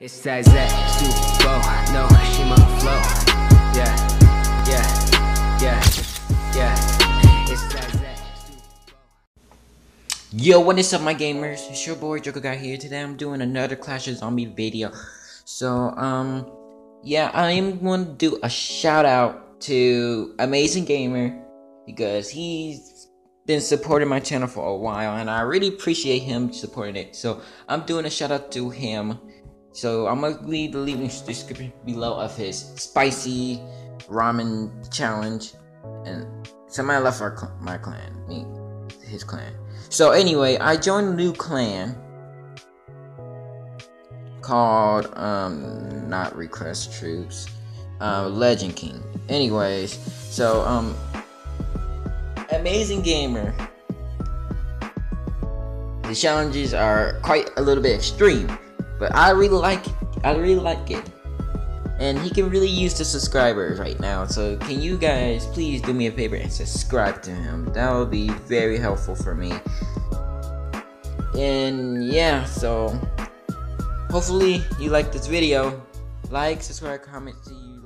It's that Zach Super no, she my flow. Yeah, yeah, yeah, yeah. Yo, what is up, my gamers? It's your boy Draco Guy here. Today, I'm doing another Clash of Zombie video. So, um, yeah, I am going to do a shout out to Amazing Gamer because he's been supporting my channel for a while, and I really appreciate him supporting it. So, I'm doing a shout out to him. So I'm gonna leave the link in description below of his spicy ramen challenge, and somebody left our cl- my clan, me, his clan. So anyway, I joined a new clan called um not request troops, uh, Legend King. Anyways, so um, amazing gamer. The challenges are quite a little bit extreme but I really like it. I really like it. And he can really use the subscribers right now. So can you guys please do me a favor and subscribe to him? That would be very helpful for me. And yeah, so hopefully you like this video. Like, subscribe, comment, see you.